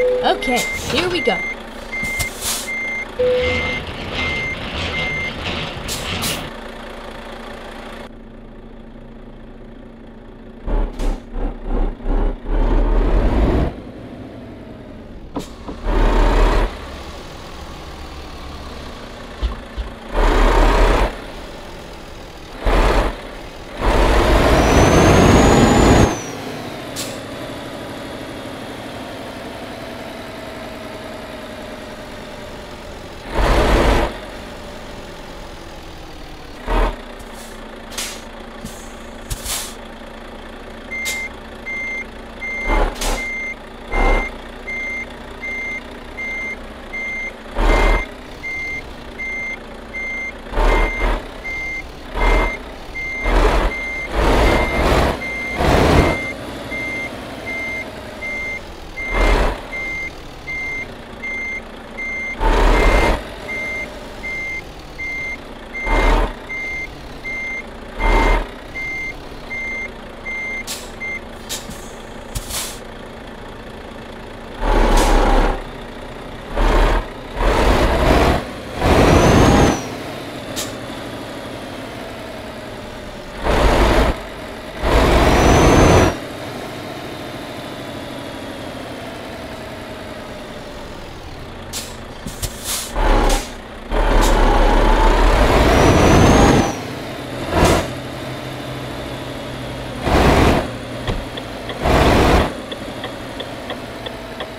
Okay, here we go.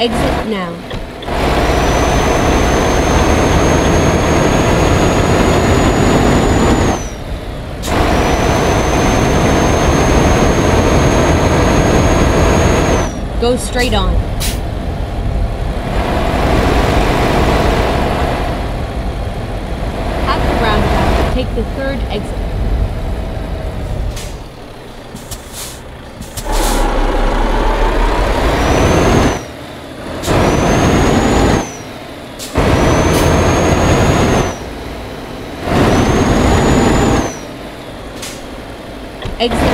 Exit now. Go straight on. At roundabout, take the third exit. Exit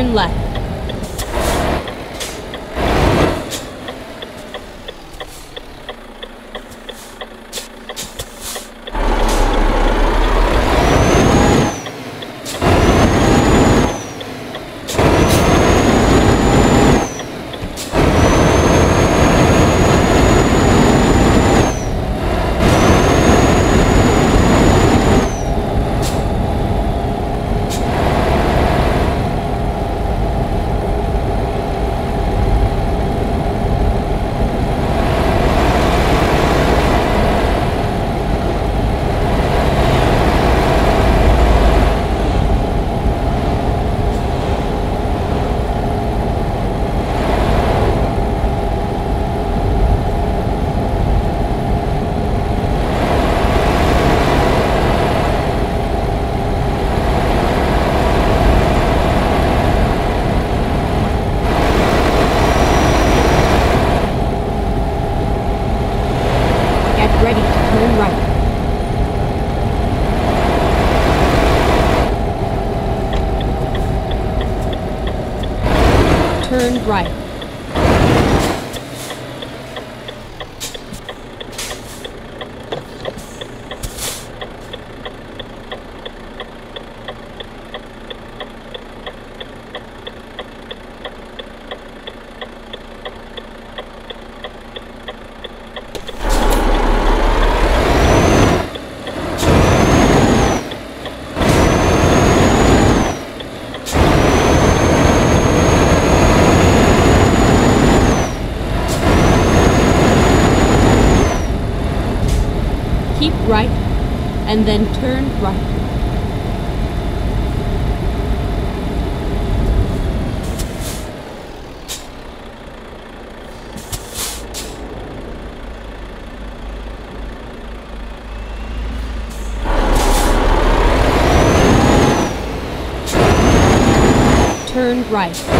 Turn left. Get ready to turn right. Turn right. Keep right and then turn right. Turn right.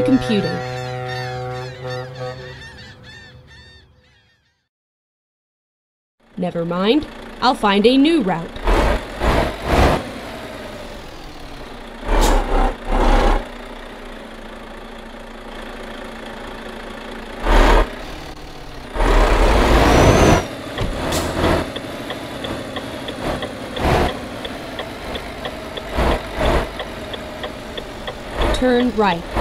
Recomputing. Never mind. I'll find a new route. Turn right.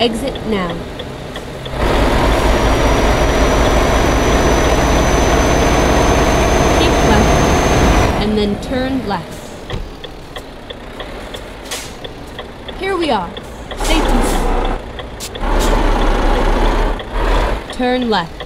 Exit now. Keep left, and then turn left. Here we are. Safety. Turn left.